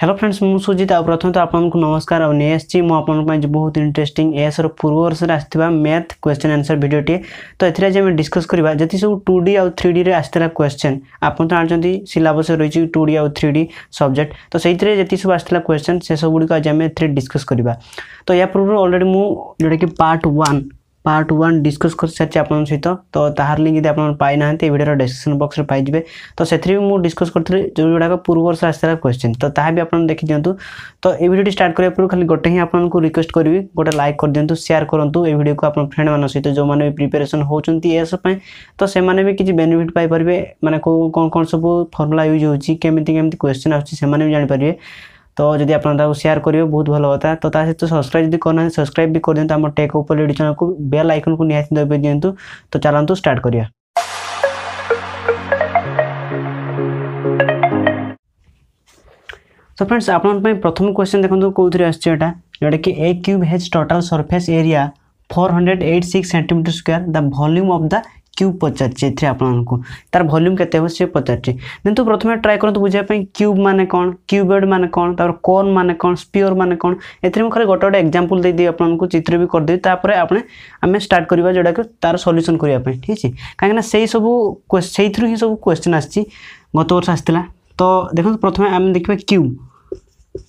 Hello friends मुझित आ प्रथम तो आपको नमस्कार आम आप बहुत इंटरेस्टिंग एस रूर्व वर्ष आसता मैथ क्वेश्चन आंसर भिडियोटे तो ये एम डिस्कस करवा जी सब टू डी आउ थ्री डी आसाला क्वेश्चन आपत आ सिलस रही टू डी आउ थ्री डी सब्जेक्ट तो सही जी सब आसाला क्वेश्चन से सब गुड़ी आज थ्री डिस्कस करवा तो या पूर्व अलरेडी मुझे जोटा कि part one part one discuss कर सारी आप सहित तो तहार लिंक यदि आपना भिडियो डिस्क्रिप्शन बक्स में पाइबे तो से मुझे डिस्कस करी जो गुड़ाक पूर्व वर्ष आसाला क्वेश्चन तो ता भी आपने देखी दिंतु तो ये भिडियो स्टार्ट करने पूर्व खाली गोटे ही आपको रिक्वेस्ट करी गोटे लाइक कर दिंतु सेयार करूँ ये भिडियो को आप फ्रेंड मान सहित जो मैंने भी प्रिपेरेसन होती तो से किसी बेनिफिट पाइपर मैंने कौन कौन सब फर्मुला यूज होती कमिटी केमी क्वेश्चन आसने भी जानपरेंगे तो जब आप सेयार करेंगे बहुत भल होता तो सहित सब्सक्राइब जब करना सब्सक्राइब भी कर दिखाँ आम टेक ऊपर लिड चैनल को बेल आइकन को निहत दिंतु तो चलांतु स्टार्ट कर तो फ्रेंड्स आप प्रथम क्वेश्चन देखते कौन आसा जोटा कि a cube has total surface area four hundred eight six centimetre square the volume of the cube पचारे एपू तार भल्यूम के सी पचारे दिखु प्रथम ट्राए करूँ बुझापी क्यूब मैंने कौन क्यूबेड मैंने कौन तर कोर्न मैंने कौन स्पीयर मैंने कौन ए खाली गोटे गोटे एक्जामपल देदेवि आपको चित्र भी करदेवि तापर आपने आम स्टार्ट करवा जोटा कि तार सल्यूसन करने ठीक है कहीं से सब से ही सब क्वेश्चन आसी गत वर्ष आसाला तो देखो प्रथम आम देखा क्यूब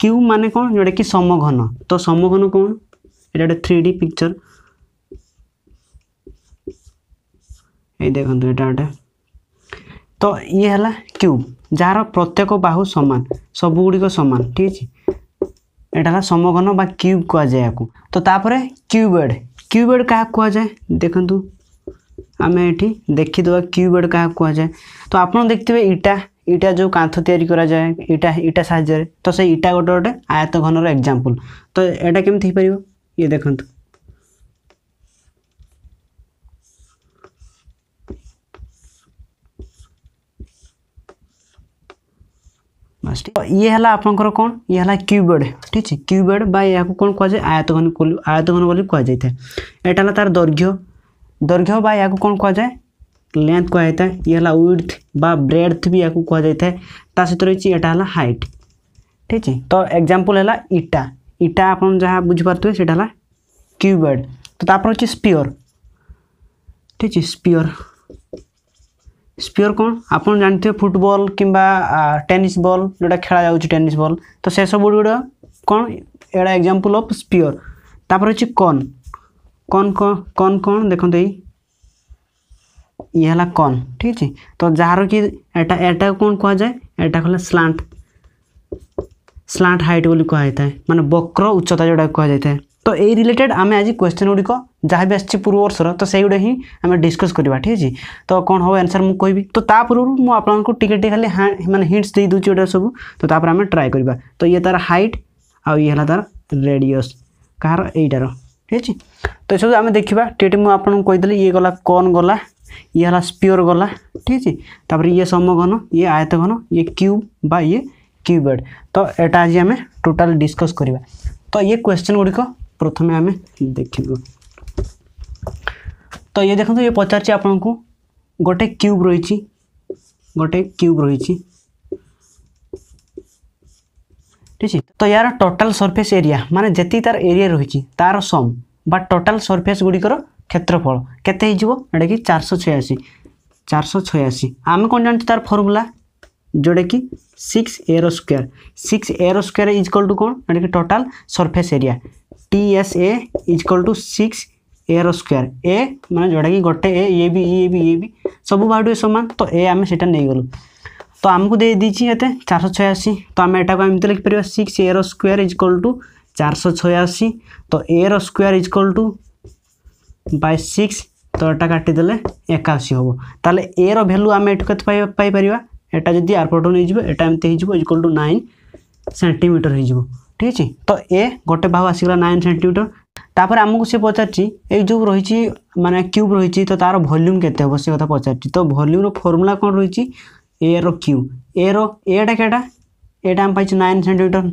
क्यूब मान कौन जोटा कि समघन तो समघन कौन यहाँ गोटे थ्री डी पिक्चर এই দেখুন এটা গোটে ତ ଇଏ ହେଲା କ୍ୟୁବ୍ ଯାହାର ପ୍ରତ୍ୟେକ ବାହୁ ସମାନ ସବୁଗୁଡ଼ିକ ସମାନ ଠିକ୍ ଅଛି ଏଇଟା ହେଲା ସମଘନ ବା କ୍ୟୁବ୍ କୁହାଯାଏ ଏହାକୁ ତ ତାପରେ କ୍ୟୁବେଡ଼ କ୍ୟୁବେଡ଼ କାହାକୁ କୁହାଯାଏ ଦେଖନ୍ତୁ ଆମେ ଏଠି ଦେଖିଦେବା କ୍ୟୁବେଡ଼ କାହାକୁ କୁହାଯାଏ ତ ଆପଣ ଦେଖିଥିବେ ଇଟା ଇଟା ଯେଉଁ କାନ୍ଥ ତିଆରି କରାଯାଏ ଇଟା ଇଟା ସାହାଯ୍ୟରେ ତ ସେ ଇଟା ଗୋଟେ ଗୋଟେ ଆୟତ ଘନର ଏକ୍ଜାମ୍ପଲ୍ ତ ଏଇଟା କେମିତି ହେଇପାରିବ ଇଏ ଦେଖନ୍ତୁ तो ये है आपंकर कौन ये है क्यूबेड ठीक है क्यूबेड बात कह जाए आयतघन आयतघन कहुई था यहाँ तार दर्घ्य दर्घ्य बात कौन कह जाए लेंथ कह जाए ये है ओथ ब्रेड भी या कह जाए ता सहित तो रही है हाइट ठीक है तो एग्जाम्पल है इटा इटा आप जहाँ बुझीपे से क्यूबेड तो स्पीयर ठीक है स्पीयर ସ୍ପିୟର କ'ଣ ଆପଣ ଜାଣିଥିବେ ଫୁଟବଲ୍ କିମ୍ବା ଟେନିସ୍ ବଲ୍ ଯେଉଁଟା ଖେଳା ଯାଉଛି ଟେନିସ୍ ବଲ୍ ତ ସେସବୁ ଗୁଡ଼ିକ କ'ଣ ଏଇଟା ଏକ୍ଜାମ୍ପଲ୍ ଅଫ୍ ସ୍ପିୟର ତାପରେ ହେଉଛି କନ୍ କନ୍ କ'ଣ କନ୍ କ'ଣ ଦେଖନ୍ତୁ ଏଇ ଇଏ ହେଲା କନ୍ ଠିକ୍ ଅଛି ତ ଯାହାର କି ଏଟା ଏଟାକୁ କ'ଣ କୁହାଯାଏ ଏଟା ହେଲା ସ୍ଲାଣ୍ଟ ସ୍ଲାଣ୍ଟ ହାଇଟ୍ ବୋଲି କୁହାଯାଇଥାଏ ମାନେ ବକ୍ର ଉଚ୍ଚତା ଯେଉଁଟାକୁ କୁହାଯାଇଥାଏ तो ये रिलेटेड आम आज क्वेश्चन गुड़िक जहाँ भी आसी पूर्व वर्षर तो से गुड़ा ही आम डिस्कस करवा ठीक है तो कौन हम आंसर मुझे कहबी तो पूर्व मुझे टी टे खाली हाँ मैंने हिंट्स दे दूँ गोटे सब तो आम ट्राए करवा तो ये तार हाइट आउ ये तार रेडियस कहार यार ठीक है तो सब आम देखा टीट मुझे आपदी ये गला कर्न गला ये है स्पीयर गला ठीक है तापर ये समघन ये आयत घन ये क्यूब बा ये क्यूबेड तो यहाँ आज आम टोटाल डिस्कस करवा तो ये क्वेश्चन गुड़िक प्रथम आम देख तो ये देखो ये पचार गोटे क्यूब रही गोटे क्यूब रही ठीक तो यार टोटल सरफेस एरिया मान जी तार एरिया रही तार सम बा टोटल सरफेस गुड़िकर क्षेत्रफल के चार छयाशी चार सौ छयाशी आम कौन जानते तार फर्मूला जोड़े कि six A square six A square is equal to कौन जो total surface area T S A is equal to six A रोयर A मैं जोटा कि गोटे A A B A B A B सब बाहर सामान तो ए आम से नहींगल तो आमको दे ये चार सौ छयाशी तो आम तो तो एटा एम लिखिपर सिक्स ए रोयर इजक्वाल टू चार सौ छयाशी तो ए रोयर is equal to by six तो यहाँ काटिदे एकाशी हे तो ए रैल्यू आम एट कई पार्टी आरपट नहीं जाए यहाँ एमती इजक्वाल टू नाइन सेंटीमीटर हो ঠিক আছে তো এ গোটে বাহু আসিগলা নাইন সেটিমিটর তাপরে আমাকে সে পচারছি এই যে রয়েছে মানে কিউব রয়েছে তো তার ভল্যুম কেতে হব সে কথা পচারছি তো ভল্যুমর ফর্মুলা কোণ রয়েছে এ র কিউ এ র এটা কেটা এটা আমি পাইছি নাইন সেটিমিটর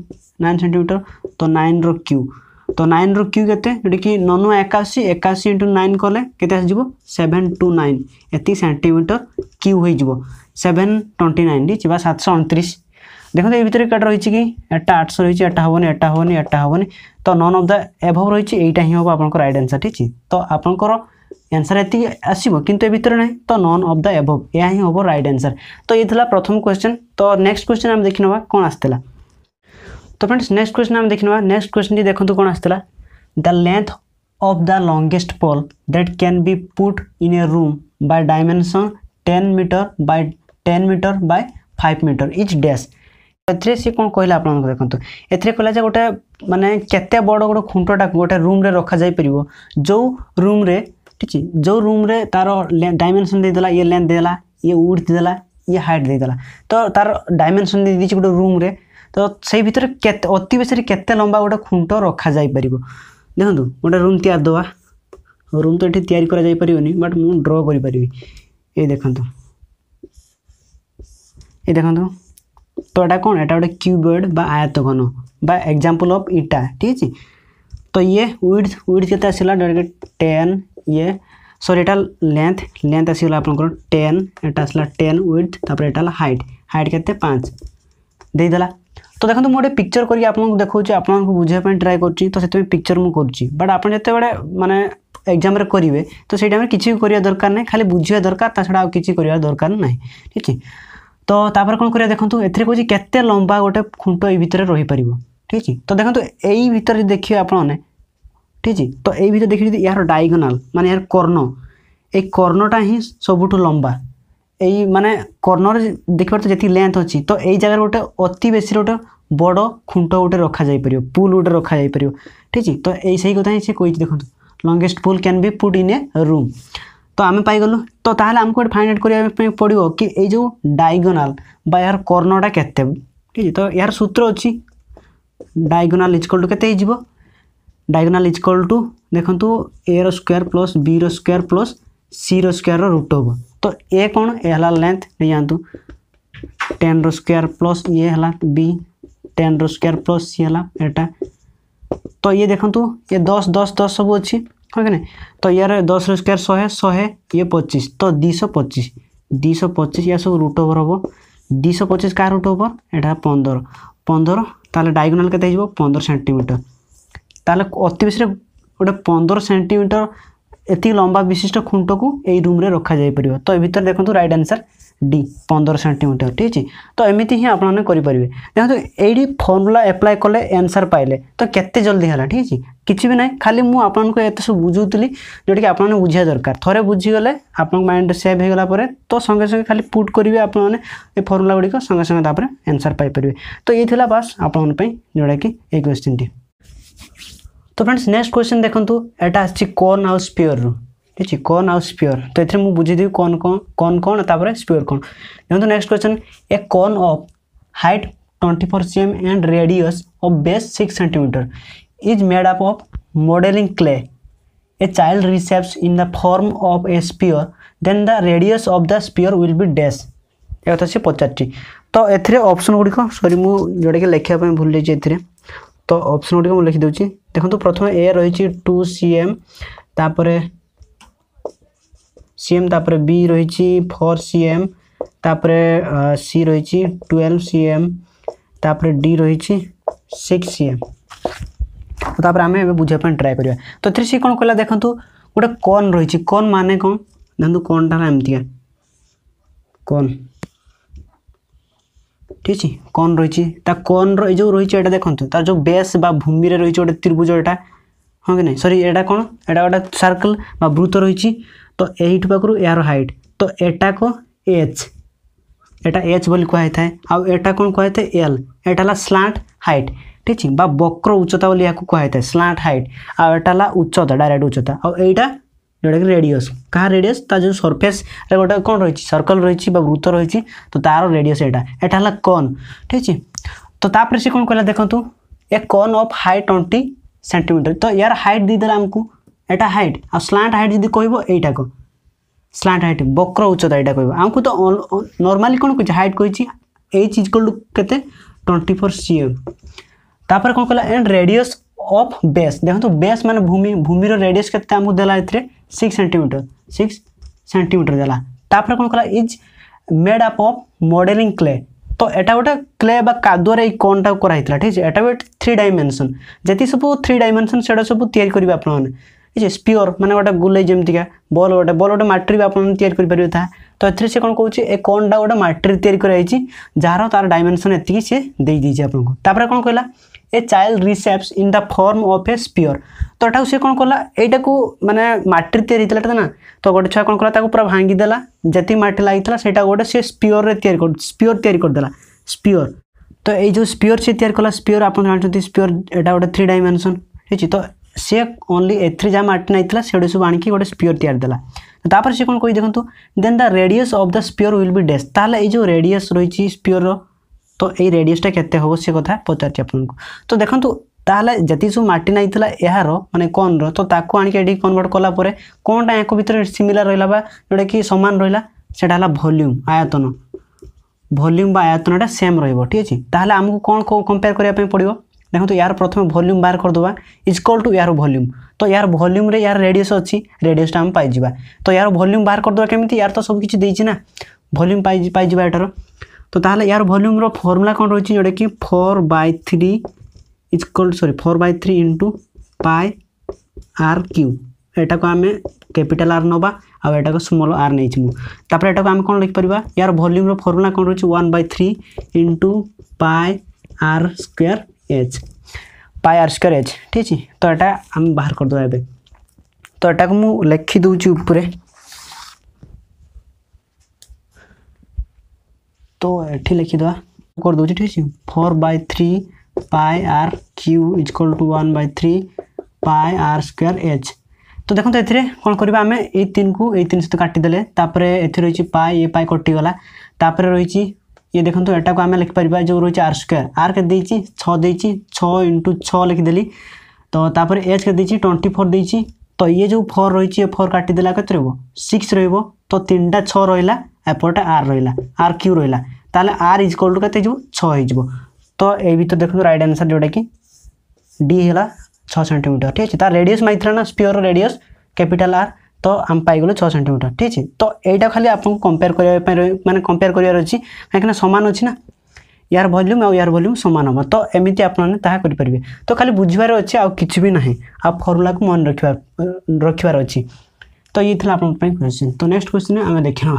নাইন সেটিমিটর তো নাইন র কিউ তো নাইন র কিউ কেতে যেটা কি নন একাশি একাশি ইন্টু নাইন কলে কেতে আসিযোগ সেভেন টু নাইন এত সেটিমিটর কিউ হয়ে যাব সেভেন টোয়েন্টি নাইন ঠিক আছে বা সাতশো অণত্রিশ देखते तो ये भितर कट रही कि आठ सौ रही एटा हेनी एटा हेनी एटा हेनी तो नन अफ द एभ रही यही हम आप रईट आनसर ठीक है तो आप एनसर ये आसो कि ना तो नन अफ द एभ यह हिं हम रईट आनसर तो ये प्रथम क्वेश्चन तो नेक्स्ट क्वेश्चन आम देखने कौन आसाला तो फ्रेंड्स नेक्स्ट क्वेश्चन आम देखने नेक्स्ट क्वेश्चन की देखते कौन आसाला the length of the longest pole that can be put in a room by dimension ten metre by ten metre by five metre is dash ଏଥିରେ ସିଏ କ'ଣ କହିଲା ଆପଣଙ୍କୁ ଦେଖନ୍ତୁ ଏଥିରେ କହିଲା ଯେ ଗୋଟେ ମାନେ କେତେ ବଡ଼ ଗୋଟେ ଖୁଣ୍ଟଟାକୁ ଗୋଟେ ରୁମ୍ରେ ରଖାଯାଇପାରିବ ଯେଉଁ ରୁମ୍ରେ ଠିକ୍ ଅଛି ଯେଉଁ ରୁମ୍ରେ ତା'ର ଡାଇମେନସନ୍ ଦେଇଦେଲା ଇଏ ଲେନ୍ଥ ଦେଇଦେଲା ଇଏ ଉଇଥ୍ ଦେଇଦେଲା ଇଏ ହାଇଟ୍ ଦେଇଦେଲା ତ ତା'ର ଡାଇମେନସନ୍ ଦେଇଦେଇଛି ଗୋଟେ ରୁମ୍ରେ ତ ସେଇ ଭିତରେ କେତେ ଅତି ବେଶୀରେ କେତେ ଲମ୍ବା ଗୋଟେ ଖୁଣ୍ଟ ରଖାଯାଇପାରିବ ଦେଖନ୍ତୁ ଗୋଟେ ରୁମ୍ ତିଆରି ଦେବା ରୁମ୍ ତ ଏଠି ତିଆରି କରାଯାଇପାରିବନି ବଟ୍ ମୁଁ ଡ୍ର କରିପାରିବି ଏଇ ଦେଖନ୍ତୁ ଏଇ ଦେଖନ୍ତୁ तो यहाँ कौन এটা একটা क्यूबर्ड বা আয়তঘন বা अफ इटा ठीक ঠিক तो ये विड्थ विड्थ के आसला टेन ये सरी यहाँ लेंथ लेंथ आसगला आप टेन एट आसला टेन विड्थ तापर यहाँ हाइट हाइट के पाँच देदेला तो देखो तो मुझे पिक्चर करके आप देखा आप बुझापी ट्राए कर तो से पिक्चर मुझे करुच्ची बट आप जिते बड़े मानने एग्जाम करेंगे तो सही टाइम किसी दरकार ना खाली बुझा दरकार ता छड़ा किसी करवा दरकार ना ठीक है ତ ତାପରେ କ'ଣ କରିବା ଦେଖନ୍ତୁ ଏଥିରେ କହୁଛି କେତେ ଲମ୍ବା ଗୋଟେ ଖୁଣ୍ଟ ଏଇ ଭିତରେ ରହିପାରିବ ଠିକ୍ ଅଛି ତ ଦେଖନ୍ତୁ ଏଇ ଭିତରେ ଦେଖିବେ ଆପଣମାନେ ଠିକ୍ ଅଛି ତ ଏଇ ଭିତରେ ଦେଖିବେ ଯଦି ଏହାର ଡାଇଗୋନାଲ୍ ମାନେ ଏହାର କର୍ଣ୍ଣ ଏଇ କର୍ଣ୍ଣଟା ହିଁ ସବୁଠୁ ଲମ୍ବା ଏଇ ମାନେ କର୍ଣ୍ଣରେ ଦେଖିବାର ତ ଯେତିକି ଲେନ୍ଥ ଅଛି ତ ଏଇ ଜାଗାରେ ଗୋଟେ ଅତି ବେଶୀରେ ଗୋଟେ ବଡ଼ ଖୁଣ୍ଟ ଗୋଟେ ରଖାଯାଇପାରିବ ପୁଲ୍ ଗୋଟେ ରଖାଯାଇପାରିବ ଠିକ୍ ଅଛି ତ ଏଇ ସେଇ କଥା ହିଁ ସେ କହିଛି ଦେଖନ୍ତୁ longest pole can be put in a room तो आम पाइल तो ताल आमको फाइंड आउट करने पड़ो कि ये डायगोनाल यार कर्णटा के तो यार सूत्र अच्छी डायगोनाल इज्कवल टू के डायगोनाल इज्कवल टू देखूँ ए रोयर प्लस बी रोयर प्लस सी रोयर रुट हो तो ए कौन ए है लेंथ नहीं जातु टेन रोयर प्लस ये बी टेन रोयर प्लस सी है यहाँ तो ये देखूँ ये दस दस दस सब अच्छी है ना तो यार दस रो स्क्वायर शहे शहे ये पचीस तो दुश पचीस दुश पचीस या सब रुट ओवर हम दुश पचीस क्या रुट ओवर यहाँ पंदर पंदर ताल डायगोनाल के पंदर सेन्टीमिटर ताल अति बेस गोटे पंदर सेन्टीमिटर लंबा विशिष्ट खुंट को यही रूम्रे रखा जापर तो ये देखो रईट ଆନ୍ସର୍ ডি পনেরো সেটিমিটর ঠিক আছে তো এমিতি হি আপনার করে দেখুন এইটি ফর্মুলা এপ্লাই কলে আনসার পাইলে তো কেতে জলদি হল ঠিক আছে কিছু বি না খালি মু আপনার এত সব বুঝাউলি যেটাকি আপনার বুঝা দরকার থরে বুঝিগলে আপনার মাইন্ড সেভ হয়ে গলা পরে তো সঙ্গে সঙ্গে খালি পুট করবে আপনার এই ফর্মুলা গুড়ি সঙ্গে সঙ্গে তাপরে আনসার পাইপারে তো এই লা বাস আপনার যেটাকি এই কোশ্চিনটি তো ফ্রেন্ডস নেক্সট কোশ্চিন দেখুন এটা আসছে কর্ন আউ স্পিওর ठीक है कर्ण आउ स्पीयर तो, तो ये तो तो मुझे बुझीदेवी कर्ण कौन कर्ण कौन स्पीयर कौन देखो next question a cone of height twenty four C M and radius of base six centimetre is made up of modelling clay a child reshapes in the form of a sphere then the radius of the sphere will be dash ये कथा से पचार तो Epson गुड़िक सरी मुझे जोटा कि लिखापी भूल जाइए तो अप्सन गुड़िक लिखिदे देखो प्रथम ए रही टू सी एम तापर सी एम तापर बी रही फोर सी एम तापर सी रही ट्वेल्व सी एम तापर डी रही सिक्स सी एम तापर आम बुझाप ट्राए करवा तो थ्री सी कौन कहला देखो गोटे कर्न रही कर्न मान कौन देखो कर्णटा एमती है कर्न ठीक है कर्न रही कर्न रही देखो तार जो बेस भूमि रही गोटे त्रिभुज यहाँ हाँ कि ना सरी ये कौन एटा गोटे सर्कल वृत रही तो यही पाखु यार हाइट तो को एच एटा एच बोली कहुई था आटा कौन कहुए था एल एटा स्लांट हाइट ठीक है बा बक्र उच्चता बोली यहाँ कहुई था स्लांट हाइट आटा उच्चता डायरेक्ट उच्चता आईटा जोटा कि रेडियस क्या रेडियस जो सरफेस गोटे कौन रही सर्कल रही वृत रही तो तार रेडियस एटा एटा कन ठीक है तो ताप से कौन कहला देखो ए कन अफ हाइट ट्वेंटी सेंटीमीटर तो यार हाइट दे आमको एटा हाइट आ स्लांट हाइट जी कह यटाक स्लांट हाइट बक्र उच्चता यहाँ कह आमको तो नर्माली कौन कह हाइट कही चीज कल के ट्वेंटी फोर सी एम तापर कौन कहला एंड रेडियस ऑफ बेस देखो बेस तो मान भूमि भूमि रेडियस के देखा ए सिक्स सेंटीमिटर सिक्स सेंटीमिटर देला कौन कला is made up of modelling clay ତ ଏଇଟା ଗୋଟେ କ୍ଲେ ବା କାଦୁଅରେ ଏଇ କ'ଣଟାକୁ କରାହେଇଥିଲା ଠିକ୍ ଅଛି ଏଇଟା ବି ଥ୍ରୀ ଡାଇମେନସନ୍ ଯେତିକି ସବୁ ଥ୍ରୀ ଡାଇମେନସନ୍ ସେଗୁଡ଼ା ସବୁ ତିଆରି କରିବେ ଆପଣମାନେ ଠିକ୍ ଅଛି ସ୍ପିଓର ମାନେ ଗୋଟେ ଗୁଲେଇ ଯେମିତିକା ବଲ୍ ଗୋଟେ ବଲ୍ ଗୋଟେ ମାଟିରେ ବି ଆପଣମାନେ ତିଆରି କରିପାରିବେ ତାହା ତ ଏଥିରେ ସେ କ'ଣ କହୁଛି ଏ କ'ଣଟା ଗୋଟେ ମାଟିରେ ତିଆରି କରାଯାଇଛି ଯାହାର ତା'ର ଡାଇମେନସନ୍ ଏତିକି ସେ ଦେଇଦେଇଛି ଆପଣଙ୍କୁ ତାପରେ କ'ଣ କହିଲା a child reshapes in the form of a sphere ତ ଏଟାକୁ ସେ କ'ଣ କଲା ଏଇଟାକୁ ମାନେ ମାଟିରେ ତିଆରି ହେଇଥିଲା ଏଟା ନା ତ ଗୋଟେ ଛୁଆ କ'ଣ କଲା ତାକୁ ପୁରା ଭାଙ୍ଗିଦେଲା ଯେତିକି ମାଟି ଲାଗିଥିଲା ସେଇଟା ଗୋଟେ ସେ ସ୍ପିଅରରେ ତିଆରି ସ୍ପିଅର ତିଆରି କରିଦେଲା ସ୍ପିଅର ତ ଏଇ ଯେଉଁ ସ୍ପିଅର ସେ ତିଆରି କଲା ସ୍ପିଅର ଆପଣ ଜାଣିଛନ୍ତି ସ୍ପିଅର ଏଇଟା ଗୋଟେ ଥ୍ରୀ ଡାଇମେନସନ୍ ହେଇଛି ତ ସେ ଓନ୍ଲି ଏଥିରେ ଯାହା ମାଟି ନେଇଥିଲା ସେଠୁ ସବୁ ଆଣିକି ଗୋଟେ ସ୍ପିଅର ତିଆରି ଦେଲା ତାପରେ ସେ କ'ଣ କହି ଦେଖନ୍ତୁ then the radius of the sphere will be dash ତାହେଲେ ଏଇ ଯେଉଁ ରେଡ଼ିୟସ୍ ରହିଛି ସ୍ପିଅରର তো এই রেডিয়সটা কেতে হব সে কথা পচারছি আপনার তো দেখুন তাহলে যেতে সব মাটি নাই এর মানে কনর তো তাকে আনিকি এটি কনভর্ট কলাপরে কোনটা এক ভিতরে সিমিলার রহলা বা যেটা কি সমান রহলা সেটা হল ভলিউম আয়তন ভলিউম বা আয়তনটা সেম রহব ঠিক আছে তাহলে আমি কোণ কম্পেয়ার করা পড়ব দেখুন ইয়ার প্রথমে ভলিউম বাহার করেদেবা ইজকল টু ইয়ার ভলিউম তো ইয়ার ভলিউমে ইয়ার রেডিয়স অছি রেডিয়সটা আমি পাইযা তো ইয়ার ভলিউম বাহার করেদেবা কেমি ইয়ার তো সব কিছু দিয়েছি না ভলিউম পাইযা এটার तो ताल यार भल्यूम्र रमुला कौन रही जोटा कि फोर बै थ्री इज्कल सरी four by three into pi R cube यटा को आम कैपिटाल आर नवा आटा को स्मल आर नहीं आम कौन लिखिपर यार भल्यूम्र फर्मूला कौन रही one by three into pi R square H pi R square H ठीक है तो यहाँ आम बाहर करदे तो यटा मुझे लिखिदे तो ये लिखिद कर दूसरे ठीक है four by three pi R cube is equal to one by three pi R square H तो देखो ये तो कौन करवा आम ये को ये तीन सहित तो काटिदेले रही पाए ये पाए कटिगला तापर रही ये देखो यहाँ तो को आम लिखिपर जो रही आर स्क् आर के छि छ इंटू छ लिखिदेली तो तापर एच के ट्वेंटी फोर दे तो ये जो फोर रही है फोर काटिदेला कैसे रोक सिक्स रो तो तीन टा छ रहा आर रहा आर क्यू रहा ताल आर इज कल टू के छो तो यही तो देखो रईट आंसर जोटा कि डी है छः सेमिटर ठीक है तार रेडियस मारी ना स्पीयर रेडियस कैपिटाल आर तो आम पाइल छः सेमिटर ठीक है तो यहाँ खाली आपको कंपेयर करें मैंने कंपेयर करार अच्छी कहीं सामान अच्छे ना यार भल्यूम आर भल्यूम सामान हम तो एमती आपने तो खाली बुझे अच्छे आ कि भी ना आ फर्मुला को मन रख रखार अच्छी तो ये आप क्वेश्चन तो नेक्स्ट क्वेश्चन आम देखा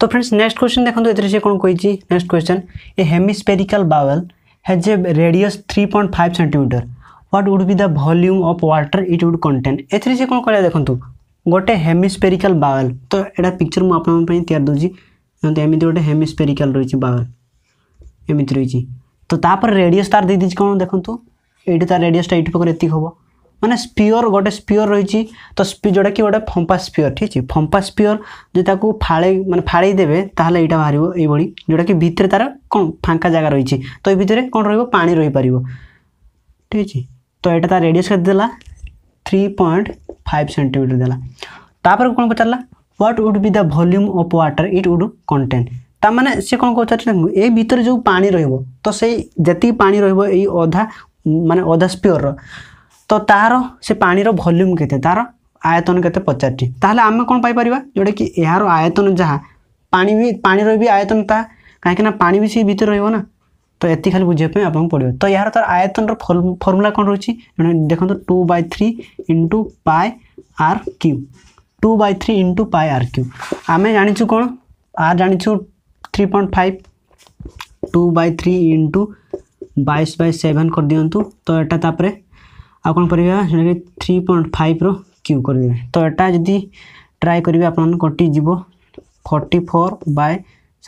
तो फ्रेंड्स नेक्स्ट क्वेश्चन देखो तो ये कौन कही next question a hemispherical bowl has a radius three point five centimetre what would be the volume of water it would contain ए से कौन कह देखो तो? गोटे हेमिस्पेरिकल बावेल तो यहाँ पिक्चर मुझे तैयार तो देखते एमती गोटे हेमिस्पेरिकल रही बावेल एमती रही तो तापर रेडियस तार दे दीजिए कौन देखो ये तो? तार रेडियसटा ये पकड़े ये हम মানে ସ୍ପିଅର ଗୋଟେ ସ୍ପିଅର ରହିଛି ତ ଯେଉଁଟାକି ଗୋଟେ ଫମ୍ପା ସ୍ପିଅର ଠିକ୍ ଅଛି ଫମ୍ପା ସ୍ପିଅର ଯଦି ତାକୁ ଫାଳେଇ ମାନେ ଫାଳେଇ ଦେବେ ତାହେଲେ ଏଇଟା ବାହାରିବ ଏଇଭଳି ଯେଉଁଟାକି ଭିତରେ ତା'ର କ'ଣ ଫାଙ୍କା ଜାଗା ରହିଛି ତ ଏ ଭିତରେ କ'ଣ ରହିବ ପାଣି ରହିପାରିବ ଠିକ୍ ଅଛି ତ ଏଇଟା ତା ରେଡ଼ିୟସ୍ କେତେ ଦେଲା থ্রি পয়েন্ট ফাইভ সেটিমিটর দেলা তাপরে কোণ পচারা what would be the volume of water it would contain তা মানে সে কোণ পচারছে এ ভিতরে যে পানি রহব তো সেই যেত পানি রহব এই অধা মানে অধা স্পিওর तो तार से पाणी भल्यूम के तार आयतन के पचार आम कौन पाई जोटा कि यार आयतन जहाँ पा भी पाने भी आयतन ता कहीं पा भी सी भितर रहा तो ये खाली बुझे आपको पड़ो तो यार तर आयतन रमुला कौन रही है देखो two by three into pi r cube two by three into pi r cube आम जाचु कौन आर जानू three point five two by three into bash by seven कर दिंतु तो यहाँ तापर आ कौन कर थ्री पॉइंट फाइव र्यू करेंगे तो यहाँ जी ट्राए करेंगे आप कटिजी फर्टी फोर बै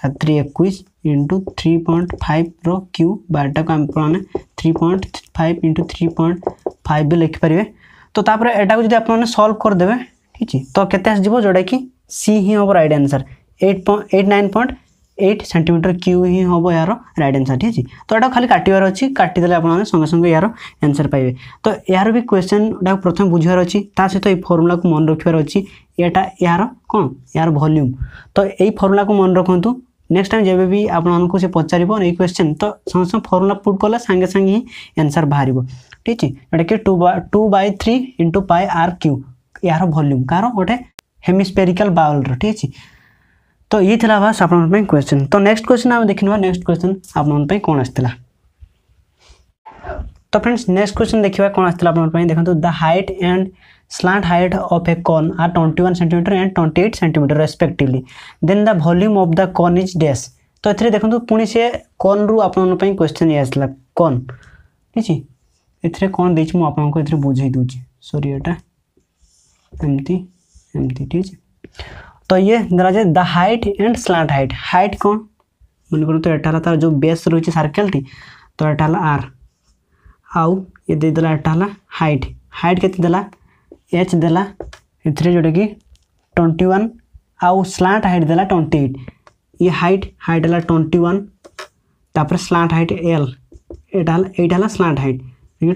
सतरी एक इंटु थ्री पॉइंट फाइव र्यू बायटा को three point five into three point five लिखिपर तो यहाँ को जब आप सल्व करदे ठीक है तो कैसे आसो जोटा कि सी ही हम right answer eight point eight nine point eight centimetre cube ही हम यार रईट आनसर ठीक है तो यहाँ खाली काटार अच्छी काटिदे आप संगे संगे यार आंसर पाए तो यार भी क्वेश्चन गुटा प्रथम बुझार अच्छी सहित ये फर्मूला को मन रखार अच्छी यहाँ यार कौन यार भल्यूम तो यही फर्मुला को मन रखुद नेक्स्ट टाइम जब भी आपको सी पचार यही क्वेश्चन तो संगे संगे फर्मूला पुट कले सांगे सांगे ही आंसर बाहर ठीक है जोटा कि टू बा two by three into pi r cube यार भल्यूम कह गए हेमिस्पेरिकाल बाउल ठीक है तो ये थिला बस क्वेश्चन तो नेक्स्ट क्वेश्चन आमे देखिनो नेक्स्ट क्वेश्चन आप कौन आ तो फ्रेंड्स नेक्स्ट क्वेश्चन देखिए कौन आस्तला देखो the height and slant height of a cone are twenty one centimetre and twenty 28 centimetre respectively then the volume of the cone is dash तो, तो, तो ये देखंतो पुणी से कोन रु आप क्वेश्चन ये आसला कोन ठीक है एथरे कोन देछ मु आपन को एथरे एटा एमती एमती ठीक है तो ये धरा जाए the height and slant height height कौन मन करूँ तो एटा तार जो बेस रही सर्कल टी तो एटा आर आउ ये देदेला एटा हाइट हाइट के एच देला ये जोटा कि ट्वेंटी वन आउ स्लांट हाइट देला ट्वेंटी एट ये हाइट हाइट है ट्वेंटी वन तापर स्लांट हाइट एल एटा है स्लांट हाइट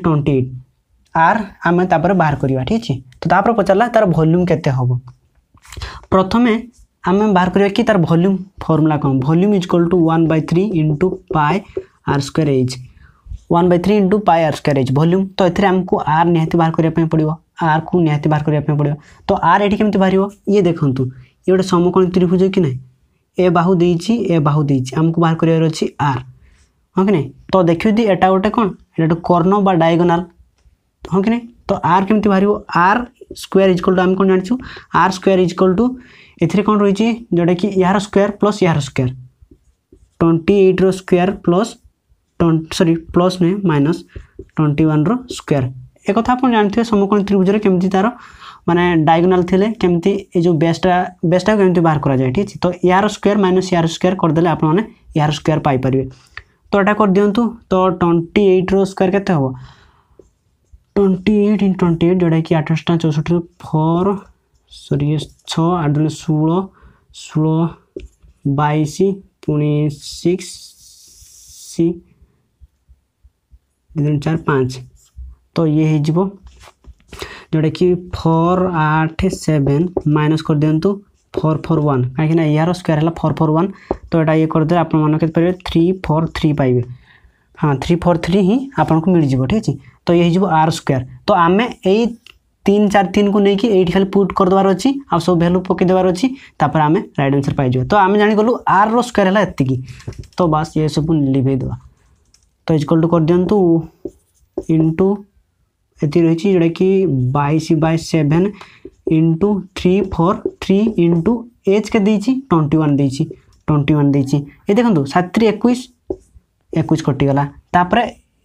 ट्वेंटी एट आर आम तापर बाहर करवा ठीक है तो तापर पचारा तार भल्यूम के हम ପ୍ରଥମେ ଆମେ ବାହାର କରିବା କି ତାର ଭଲ୍ୟୁମ୍ ଫର୍ମୁଲା କ'ଣ volume is equal to one by three into pi R square H one by three into pi R square age volume ତ ଏଥିରେ ଆମକୁ ଆର୍ ନିହାତି ବାହାର କରିବା ପାଇଁ ପଡ଼ିବ ଆର୍କୁ ନିହାତି ବାହାର କରିବା ପାଇଁ ପଡ଼ିବ ତ ଆର୍ ଏଠି କେମିତି ବାହାରିବ ଇଏ ଦେଖନ୍ତୁ ଇଏ ଗୋଟେ ସମକୋଣୀ ତ୍ରିଭୁଜ କି ନାହିଁ ଏ ବାହୁ ଦେଇଛି ଏ ବାହୁ ଦେଇଛି ଆମକୁ ବାହାର କରିବାର ଅଛି ଆର୍ ହଁ କି ନାହିଁ ତ ଦେଖିବି ଏଇଟା ଗୋଟେ କ'ଣ ଏଇଟା ଗୋଟେ କର୍ଣ୍ଣ ବା ଡାଇଗୋନାଲ୍ तो हाँ कि नहीं तो आर केमती बाहर आर स्क्वयर इज्कवल टू आम कौन जानू r square is equal to ए कौन रही है जोटा कि r square plus r square twenty eight square plus सरी प्लस नुहे माइनस ट्वेंटी वन रक्यर एक आप जानते हैं समकोण त्रिभुज केमती तार मैंने डायगोनाल थे केमती यो बेस्टा बेस्टा के बाहर कर ठीक तो यार स्क्यर माइनस यार स्क्यर करदे आपने यार स्क्यर पाइपर तो यहाँ कर दिंतु तो ट्वेंटी एट्र स्क्यर के हम ट्वेंटी एट इन ट्वेंटी एट जोटा कि अठाश टाँह फोर सरी छः आठ दिन षोल षोह बैश पुणी सिक्स सी दिन चार पाँच तो ये है जोटा कि फोर आठ सेवेन माइनस कर दिंतु तो फोर फोर वन कहीं यार स्क्यर है फोर फोर वन तो यहाँ ये करदे आप पारे थ्री फोर थ्री पाइबे हाँ थ्री फोर थ्री ही आपको मिल जाव ठीक है तो ये आर स्क्वयर तो आम यही तीन चार तीन को लेकिन तो तो ये खाली पुट करदेवार अच्छी आ सब भैल्यू पकईदेवार अच्छी तापर आम रईट आंसर पाइव तो आम जागलु आर र स्क्र है एतिक तो बास ये सब लिभेद तो इजकल टू कर दिंतु इंटु ये रही जोटा कि bash by seven into three four three into H के ट्वेंटी वन ट्वेंटी वन देखो सात एक एक कटिगला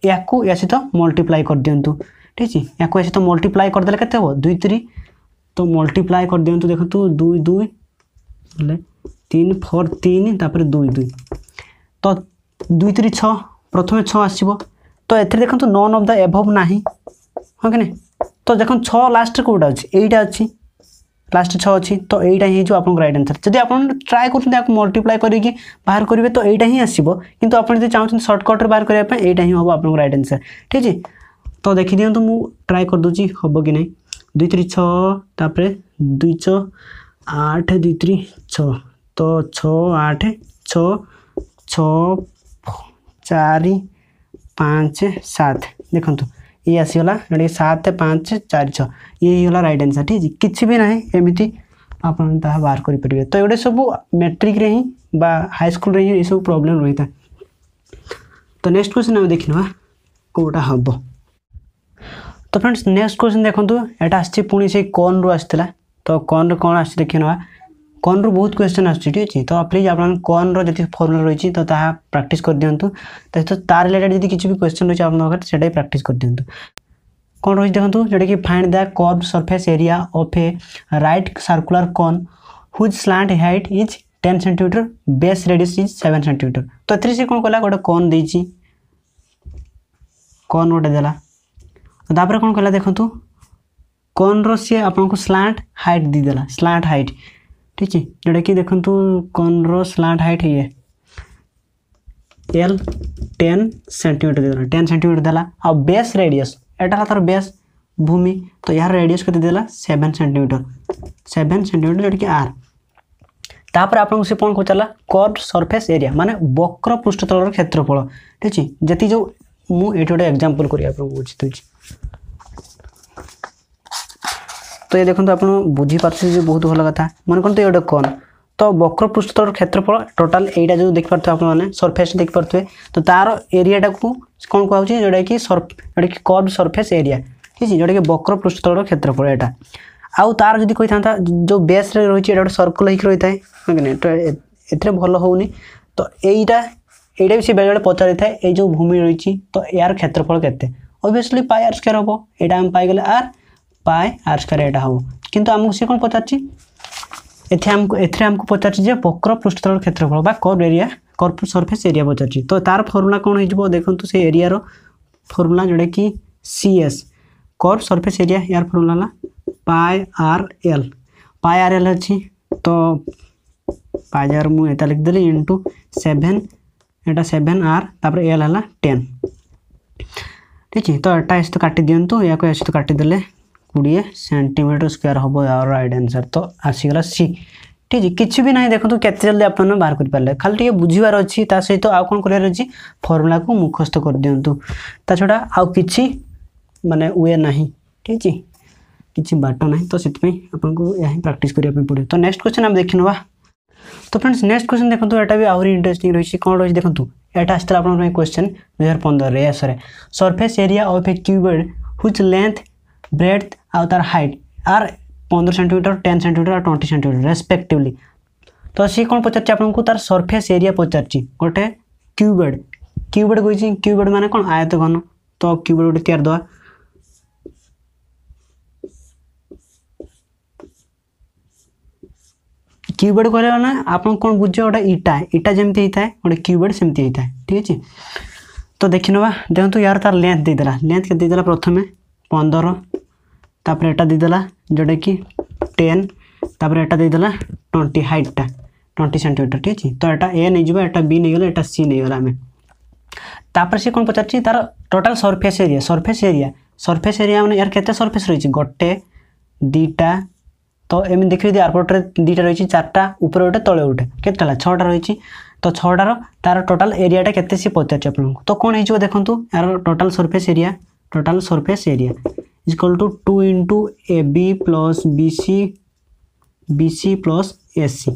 ୟାକୁ ୟା ସହିତ ମଲ୍ଟିପ୍ଲାଏ କରିଦିଅନ୍ତୁ ଠିକ୍ ଅଛି ୟାକୁ ୟା ସହିତ ମଲ୍ଟିପ୍ଲାଏ କରିଦେଲେ କେତେ ହେବ ଦୁଇ ତିନି ତ ମଲ୍ଟିପ୍ଲାଏ କରିଦିଅନ୍ତୁ ଦେଖନ୍ତୁ ଦୁଇ ଦୁଇ ହେଲେ ତିନି ଫୋର୍ ତିନି ତାପରେ ଦୁଇ ଦୁଇ ତ ଦୁଇ ତିନି ଛଅ ପ୍ରଥମେ ଛଅ ଆସିବ ତ ଏଥିରେ ଦେଖନ୍ତୁ ନନ୍ ଅଫ୍ ଦ ଏଭଭ୍ ନାହିଁ ହଁ କି ନାହିଁ ତ ଦେଖନ୍ତୁ ଛଅ ଲାଷ୍ଟରେ କେଉଁଟା ଅଛି ଏଇଟା ଅଛି ଲାଷ୍ଟ ଛଅ ଅଛି ତ ଏଇଟା ହିଁ ହେଇଯିବ ଆପଣଙ୍କ ରାଇଟ୍ ଆନ୍ସର୍ ଯଦି ଆପଣ ଟ୍ରାଏ କରୁଛନ୍ତି ଆକୁ ମଲ୍ଟିପ୍ଲାଏ କରିକି ବାହାର କରିବେ ତ ଏଇଟା ହିଁ ଆସିବ କିନ୍ତୁ ଆପଣ ଯଦି ଚାହୁଁଛନ୍ତି ସର୍ଟକଟ୍ରେ ବାହାର କରିବା ପାଇଁ ଏଇଟା ହିଁ ହେବ ଆପଣଙ୍କ ରାଇଟ୍ ଆନ୍ସର୍ ଠିକ୍ ଅଛି ତ ଦେଖିଦିଅନ୍ତୁ ମୁଁ ଟ୍ରାଏ କରିଦେଉଛି ହେବ କି ନାହିଁ ଦୁଇ ତିନି ଛଅ ତାପରେ ଦୁଇ ଛଅ ଆଠ ଦୁଇ ତିନି ଛଅ ତ ଛଅ ଆଠ ଛଅ ଛଅ ଚାରି ପାଞ୍ଚ ସାତ ଦେଖନ୍ତୁ ये आसगला जोटे सात पाँच चार छाला रईट आनसर ठीक है किसी भी ना एमती आप बाहर करेंगे तो ये सब मेट्रिक मेट्रिक्रे हाईस्कल ये सब प्रोब्लेम रही था तो नेक्स्ट क्वेश्चन आम देखा कौटा हम तो फ्रेंड्स नेक्स्ट क्वेश्चन देखो यहाँ आई पुणी कन रु आ तो कन रु कौन आखिना कन रु बहुत क्वेश्चन आठ तो प्लीज आप कन रही फर्मुला रही तो प्राक्ट कर दिंतु तो तार रिलेटेड जब किसी भी क्वेश्चन रही है से प्राक्ट कर दिंतु कौन रही देखो जो find the curved surface area of a right circular cone whose slant height is ten centimetre base radius is seven centimetre तो ये सी कौन कला गोटे कन दे कन गोटे देखु कन रे आपको स्लांट हाइट देदेला स्लांट हाइट ठीक है जोटा कि देखो तो कन्र स्लाट हाइट ये एल टेन सेंटीमीटर दे टेन सेंटीमीटर देला आ बेस रेडियस एटा तार बेस भूमि तो यार रेडियस कैसे देला सेवेन सेंटीमीटर सेवेन सेंटीमीटर जोटा कि आर तापर आप से कौन पचारा कर्व सरफेस एरिया माने वक्र पृष्ठतल क्षेत्रफल ठीक है जी जो मुझे गोटे एक्जामपल कर तो ये देखते आप बुझीपे बहुत भल कथ मन करते गोटे कन तो बक्र पृष्ठतल क्षेत्रफल टोटाल यहाँ जो देख पारे आप सरफेस देख पार्थे तो तार एरिया कौन कहु जोटा कि सर्फ कर्व सरफेस एरिया ठीक है जोटा कि बक्र पृष्ठतल क्षेत्रफल यहाँ आउ तार जो कही था जो बेस रही है गोटे सर्कल होकर रही था एथे भल हो तो यही ये सी बेले बेले पचारि था ये जो भूमि रही तो यार क्षेत्रफल के अभीयसली पाई स्क्यर हम यहाँ pi r pi r square eight हाँ कि आमको सी कौन पचार आमको पचार वक्र पृष्ठतल क्षेत्रफल curve area curve surface area पचार तो तार फर्मुला कौन हो देखो से एरिया फर्मूला जोड़ा कि C S curve surface area यार formula pi r l pi r l अच्छी तो पाए आर लिख लिखिदे इंटु सेभेन एटा सेभेन आर तर एल है टेन ठीक है तो एटा इस काटिदिंतु या को तो काटिदे कोड़े सेन्टीमिटर स्क्वयर हम यार रईट आनसर तो आसीगला सी ठीक है किसी भी ना देखो के जल्दी आप बाहर पारे खाली टे बुझार अच्छी सहित आउ कौन कर फर्मूला को मुखस्त कर दिंतु ता छड़ा आउ कि मानने वे ना ठीक है कि बाट ना तो आपको से प्राक्ट करने पड़े तो नेक्स्ट क्वेश्चन आप देखने वा तो फ्रेंड्स नेक्स्ट क्वेश्चन देखो यहाँ भी आहरी इंटरेस्टिंग रही कौन रही देखो यहाँ आप क्वेश्चन दुई हजार पंद्रह surface area of a cuboid whose length breadth आउ तार हाइट आर पंद्रह centimetre ten centimetre are twenty centimetre respectively तो सी कौन पचार तार सरफेस एरिया पचार गोटे क्यूबेड क्यूबेड कही क्यूबेड मैंने कौन आयत घन तो क्यूबेड गोटे तैयार दवा क्यूबेड कह आप कौन बुझे गोटे इटा इटा जमी होता है गोटे क्यूबेड सेमती होता है ठीक है तो देखने देखो तो यार तार लेंथ देदेला लेंथ के देदेला प्रथम पंद्रह ତାପରେ ଏଇଟା ଦେଇଦେଲା ଯେଉଁଟାକି ଟେନ୍ ତାପରେ ଏଇଟା ଦେଇଦେଲା ଟ୍ୱେଣ୍ଟି ହାଇଟ୍ଟା ଟ୍ୱେଣ୍ଟି ସେଣ୍ଟିମିଟର ଠିକ୍ ଅଛି ତ ଏଇଟା ଏ ନେଇଯିବ ଏଇଟା ବି ନେଇଗଲା ଏଇଟା ସି ନେଇଗଲା ଆମେ ତାପରେ ସେ କ'ଣ ପଚାରିଛି ତାର total surface area surface area surface area ମାନେ ୟାର କେତେ ସର୍ଫେସ୍ ରହିଛି ଗୋଟେ ଦୁଇଟା ତ ଏମିତି ଦେଖିବି ଯଦି ଆରପଟରେ ଦୁଇଟା ରହିଛି ଚାରିଟା ଉପରେ ଗୋଟେ ତଳେ ଗୋଟେ କେତେଟା ହେଲା ଛଅଟା ରହିଛି ତ ଛଅଟାର ତାର ଟୋଟାଲ୍ ଏରିଆଟା କେତେ ସିଏ ପଚାରୁଛି ଆପଣଙ୍କୁ ତ କ'ଣ ହେଇଯିବ ଦେଖନ୍ତୁ ଏହାର total surface area total surface area equal to two into a b plus b c b c plus s c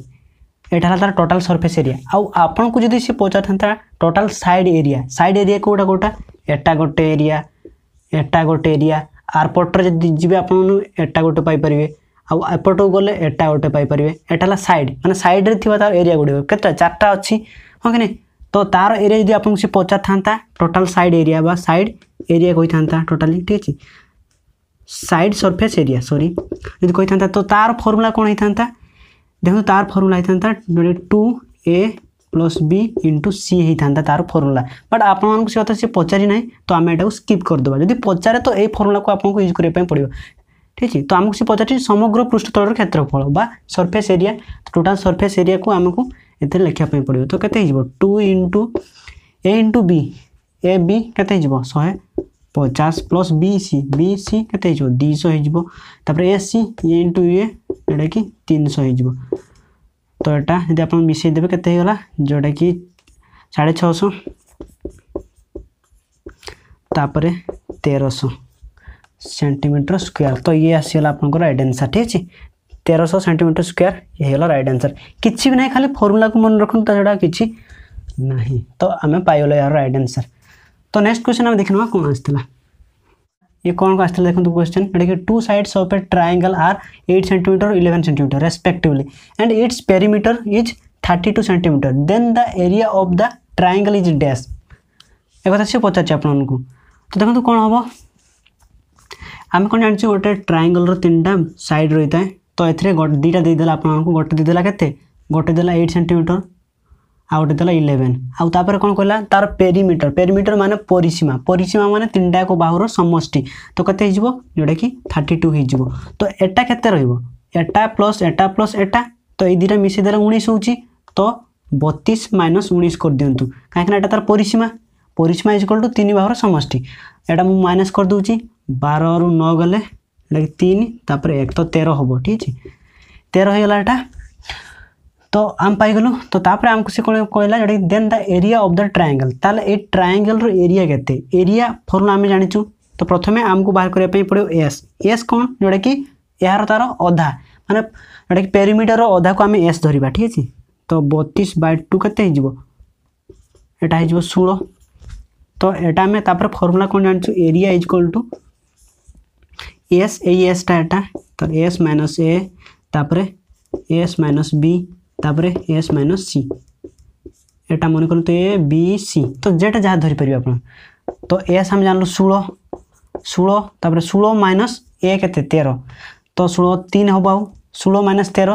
यहाँ तर टोटाल सरफेस एरिया आपन को जी पचार था total side area side area कौटा कौटा एटा गोटे एरिया एटा गोटे एरिया आरपटर जब जी आप एटा गोटे पाइपर आपट को गले एटा गोटे पाइपर एटा सैड मैंने सैड्रे एरिया गुड़ा के चार्टा अच्छी हाँ कि तो तार एरिया जब आप पचार था total side area side area कही था टोटाली ठीक है ସାଇଡ଼୍ ସର୍ଫେସ୍ ଏରିଆ ସରି ଯଦି କହିଥାନ୍ତା ତ ତା'ର ଫର୍ମୁଲା କ'ଣ ହେଇଥାନ୍ତା ଦେଖନ୍ତୁ ତା'ର ଫର୍ମୁଲା ହେଇଥାନ୍ତା two a plus b into c ହେଇଥାନ୍ତା ତା'ର ଫର୍ମୁଲା ବଟ୍ ଆପଣମାନଙ୍କୁ ସେ କଥା ସେ ପଚାରି ନାହିଁ ତ ଆମେ ଏଟାକୁ ସ୍କିପ୍ କରିଦେବା ଯଦି ପଚାରେ ତ ଏଇ ଫର୍ମୁଲାକୁ ଆପଣଙ୍କୁ ୟୁଜ୍ କରିବା ପାଇଁ ପଡ଼ିବ ଠିକ୍ ଅଛି ତ ଆମକୁ ସେ ପଚାରିଛି ସମଗ୍ର ପୃଷ୍ଠତଳର କ୍ଷେତ୍ରଫଳ ବା ସର୍ଫେସ୍ ଏରିଆ ଟୋଟାଲ୍ ସର୍ଫେସ୍ ଏରିଆକୁ ଆମକୁ ଏଥିରେ ଲେଖିବା ପାଇଁ ପଡ଼ିବ ତ କେତେ ହେଇଯିବ two into A into B A B କେତେ ହେଇଯିବ ଶହେ पचास plus B C B C के दुशोर एस सी ए इंटू ये जोटा कि तीन शौ तो यहाँ जब आप मिसेदेव के जोटा कि साढ़े छः सौ तापर तेरश सेमिटर स्क्वयर तो ये आसगला आपंकर रनसर ठीक अच्छे तेरश सेमिटर स्क्वयर ये होगा रईट आनसर किसी भी ना खाली फर्मूला को मन रखा कि ना तो आम पाइल यार रईट आनसर तो नेक्स्ट क्वेश्चन आम देखने कौन आसाला ये कौन आसाला देखो क्वेश्चन जोटा two sides of a triangle are eight centimetre eleven centimetre respectively and its perimeter is thirty two centimetre then the area of the triangle is dash एक कथा सी पचार तो देखो तो कौन हम आम कौन जानते गोटे ट्राएंगल तीन सैड रही है तो ये दुटा देदेला आपको गोटे देदेला के गोटे देला एट सेमिटर ଆଉ ଗୋଟେ ଦେଲା ଇଲେଭେନ୍ ଆଉ ତାପରେ କ'ଣ କହିଲା ତାର ପେରିମିଟର ପେରିମିଟର ମାନେ ପରିସୀମା ପରିସୀମା ମାନେ ତିନିଟା ଏକ ବାହୁର ସମଷ୍ଟି ତ କେତେ ହେଇଯିବ ଯେଉଁଟାକି ଥାର୍ଟି ଟୁ ହେଇଯିବ ତ ଏଟା କେତେ ରହିବ ଏଟା ପ୍ଲସ୍ ଏଟା ପ୍ଲସ୍ ଏଟା ତ ଏଇ ଦୁଇଟା ମିଶାଇ ଦେଲେ ଉଣେଇଶ ହେଉଛି ତ ବତିଶ ମାଇନସ୍ ଉଣେଇଶ କରିଦିଅନ୍ତୁ କାହିଁକିନା ଏଟା ତାର ପରିସୀମା ପରିସୀମା ଇଜିକାଲ୍ ଟୁ ତିନି ବାହୁର ସମଷ୍ଟି ଏଇଟା ମୁଁ ମାଇନସ୍ କରିଦେଉଛି ବାରରୁ ନଅ ଗଲେ ଏଇଟାକି ତିନି ତାପରେ ଏକ ତ ତେର ହେବ ଠିକ୍ ଅଛି ତେର ହେଇଗଲା ଏଇଟା तो आम पाइल तो आमको सी कौन कहला जो give the area of the triangle ताल ए ट्राएंगल एरिया के एरिया फर्मुला आम जानूँ तो प्रथम आमको बाहर करने पड़ो एस एस कौन जोटा कि यार तार अधा मान कि पेरीमिटर अधा को आम एस धरवा ठीक अच्छे तो बतीस बै टू के षोल तो यहाँ आम तर कौन जानचु area is equal to S एटा तो S minus S minus B तापर एस माइनस सी एटा मन कर ए बी सी तो जेटा जहाँ पार आप तो एस आम जान लु षोह षोलतापर षोह माइनस ए के तेर तो षोह तीन हम आोह माइनस तेर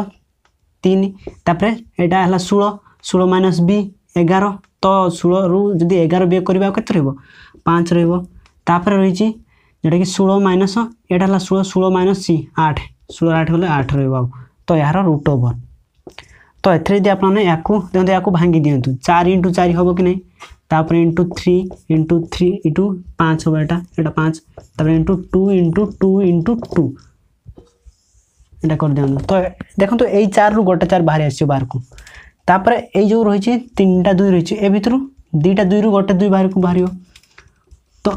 तीन तापर एटा है षोह षोह माइनस बी एगार तो षोह रू जी एगार बे करते रच रपर रही जोटा कि षोह माइनस यहाँ है षोह षोह माइनस सी आठ षोह आठ गले आठ रो तो यार रूट ओवर तो एथेरे आप देखते या भांगी दिं चार इंटु चार हम कि नहींपर into three into three into पाँच हम यहाँ पाँच तप into two into two into two कर दिखा तो देखो ये तो चार रू गोटे चार बाहरी आसो बाहर कोई जो रही तीन टा दुई रही ए भितर दुईटा दुई रु गोटे दुई बाहर को बाहर तो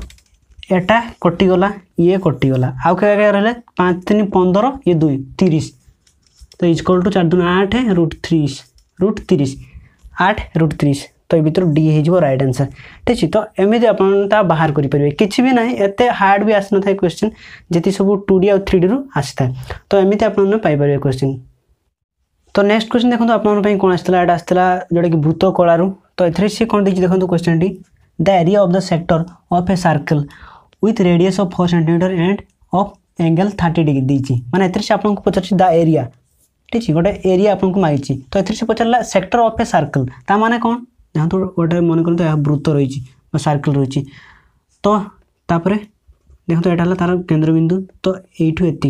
यटा कटिगला ये कटिगला आउ क्या रहा पाँच तीन पंदर ये दुई तीस तो इजकल टू चार दिन आठ रुट थ्री रुट तीस आठ रुट तीस तो ये भर डी हो रईट आंसर ठीक है तो एमती आप बाहर करेंगे किसी भी ना एत हार्ड भी आसी ना था क्वेश्चन जी सब टू डी आ थ्री डी रू आसी था तो एमती आपपारे क्वेश्चन तो नेक्स्ट क्वेश्चन देखो आप कौन आसाला यहाँ आसाला जोटा कि भूत कलारू तो ये सी कौन देखिए देखो question T the area of the sector of a circle with radius of four centimetre and of angle thirty degree देखिए मैंने ये आपको पचार द एरिया ठीक गोटे एरिया आपको मागे तो से पचारा सेक्टर अफ ए सर्कल मैंने कौन जहाँ तो गोटे मन कर वृत्त रही सर्कल रही तो तापरे देखो यहाँ तार केन्द्रबिंदु तो यू एट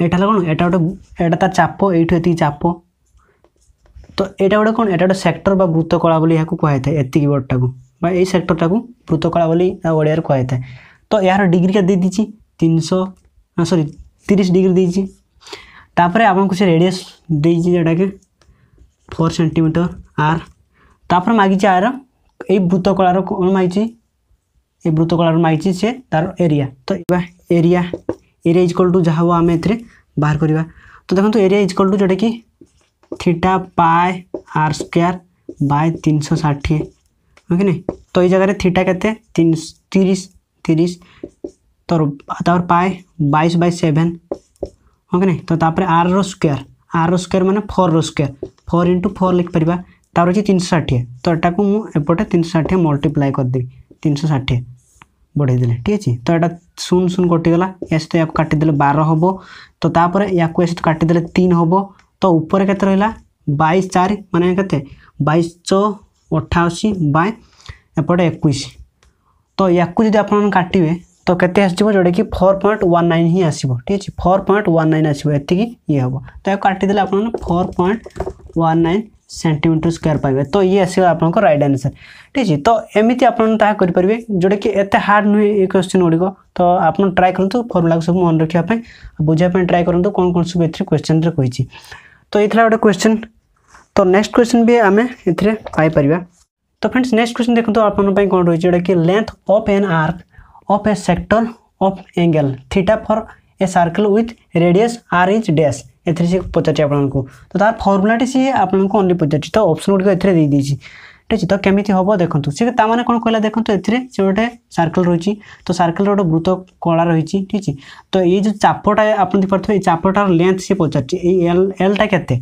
यहाँ कौन एटा गोटे यहाँ तार चाप यू एति चाप तो यहाँ गोटे कौन एटा गोटे सेक्टर वृत्तकला यहाँ कहुए एति बड़टा को सेक्टर टाक वृत्तकला ओडिया कहुए तो यार डिग्री क्या दे दी तीन सौ सरी तीस डिग्री तापर आपन को से रेडियस दीजिए जेडा के 4 आर ताप मागी आर ए वृत्तकलार कौन मागी छ ए वृत्तकलार मागी तार एरिया तो एबा area area is equal to जहाँ आम एथरे बाहर करवा तो देखो तो एरिया इज इक्वल टू जोटा कि थीटा पाए आर स्क् बाय तीन 360 ओके नहीं तो ये जगह थीटा के तो तार पाई 22 बाय 7 ओके ना तो आर रोयर आर रोयर मैंने फोर रोयर फोर इंटु फोर लिखिपर तार अच्छे तीन षाठी तो यहाँ मुझे तीन सौ षाठी मल्टीप्लाए करदेवि तीन सौ षाठी बढ़े ठीक है तो यहाँ शून शून कटिगला या तो या काटिदे बार हम तो या सहित काटिदे तीन हम तो ऊपर के बैश चार मान के बैश छ अठाशी बाय एपटे एक तो या जब आप काटे तो कैसे आसो जो फोर पॉइंट वन नाइन ही आसो ठीक है फोर पॉइंट वन नाइन आसो ये हे तो यह काटिदे आप four point one nine centimetre square पाए तो ये आसगला आप रईट आनसर ठीक है तो एमती आपरपर जोटा कि एत हार्ड नुहे ये क्वेश्चन गुड़िक तो आप ट्राए कर फर्मुला सब मन रखापे बुझापी ट्राए कर कौन सब ए क्वेश्चन रही तो ये गोटे क्वेश्चन तो नेक्स्ट क्वेश्चन भी आम एपरिया तो फ्रेंड्स नेक्स्ट क्वेश्चन देखो आप कौन रही है जोटा कि length of an arc of a sector of angle theta for a circle with radius r is dash ଏଥିରେ ସେ ପଚାରିଛି ଆପଣଙ୍କୁ ତ ତାର ଫର୍ମୁଲାଟି ସିଏ ଆପଣଙ୍କୁ ଓନ୍ଲି ପଚାରିଛି ତ ଅପସନ୍ ଗୁଡ଼ିକ ଏଥିରେ ଦେଇଦେଇଛି ଠିକ୍ ଅଛି ତ କେମିତି ହେବ ଦେଖନ୍ତୁ ସେ ତାମାନେ କ'ଣ କହିଲା ଦେଖନ୍ତୁ ଏଥିରେ ସେ ଗୋଟେ ସାର୍କଲ୍ ରହିଛି ତ ସାର୍କଲ୍ରେ ଗୋଟେ ବୃତ୍ତ କଳା ରହିଛି ଠିକ୍ ଅଛି ତ ଏଇ ଯେଉଁ ଚାପଟା ଆପଣ ଦେଖିପାରୁଥିବେ ଏଇ ଚାପଟାର ଲେନ୍ଥ ସିଏ ପଚାରିଛି ଏଇ ଏଲ୍ ଏଲ୍ଟା କେତେ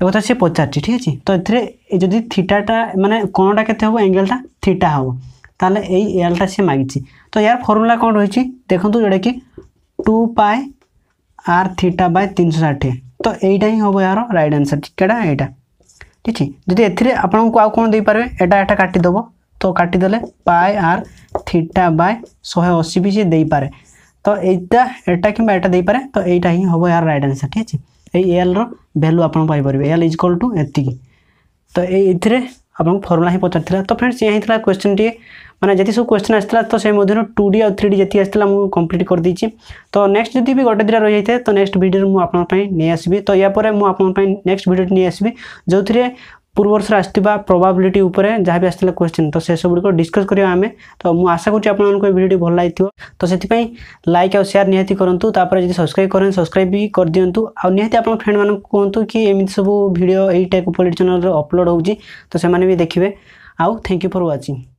ଏ କଥା ସିଏ ପଚାରିଛି ଠିକ୍ ଅଛି ତ ଏଥିରେ ଯଦି ଥିଟାଟା ମାନେ କ'ଣଟା କେତେ ହେବ ଏଙ୍ଗେଲ୍ଟା ଥିଟା ହେବ ତାହେଲେ ଏଇ ଏଲ୍ଟା ସିଏ ମାଗିଛି तो यार फर्मूला कौन रही देखो जोटा कि टू पाए आर थीटा बाय तीन सौ षाठी तो यहीटा ही हम यार रईट आनसर क्या यहाँ ठीक है एथेरे आपको आउ कौन पारे एटा एटा काटिदेव तो काटिदे पाए आर थीटा बाय शहे अशी भी सी देपे तो यहाँ एटा कि एटा देपे तो यहीटा ही हम यार रईट आनसर ठीक है ये एल रैल्यू आपपर एल इजकल टू एति तो ये आप फर्मुला ही पचार तो फ्रेंड्स यहाँ क्वेश्चन टी मैंने जी सब क्वेश्चन आसाला तो से मध्य टू डी आ्री डी जी आसाला मुझे कम्प्लीट कर दे तो नेक्स्ट जब भी गोटे दिन रही तो नेक्स्ट भिडियो मुझे नहीं आसबी तो या मुझे नेक्स्ट भिडियो नहीं आसबी जो थी पूर्व वर्ष आसवा प्रोबिलिट पर जहाँ भी आसाला क्वेश्चन तो सब गुड़ी डिस्कस करवा आम तो मुझे आशा करूँगी भिडियो भल लगी तो से लाइक आउ सेयार निहतु तापर जब सब्सक्राइब करें सब्सक्राइब भी कर दिंतु आहती आप फ्रेंड मानक कहतु कि एमती सब भिड यही टाइप पलिट चैनल अपलोड होती तो से देखिए आउ थैंक यू फर व्वाचिंग